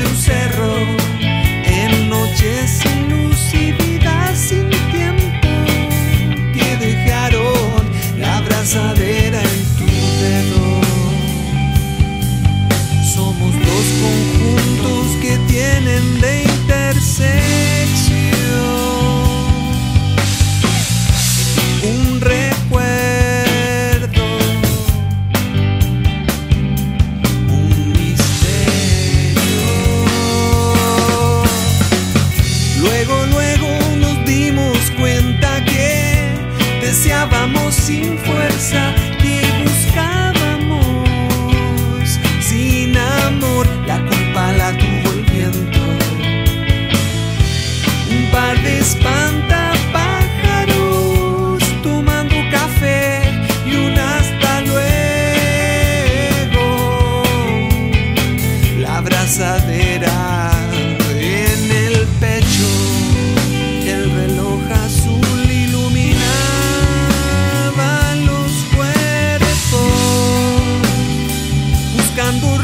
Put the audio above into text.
de un cerro en noches abrazadera en el pecho, el reloj azul iluminaba los cuerpos, buscando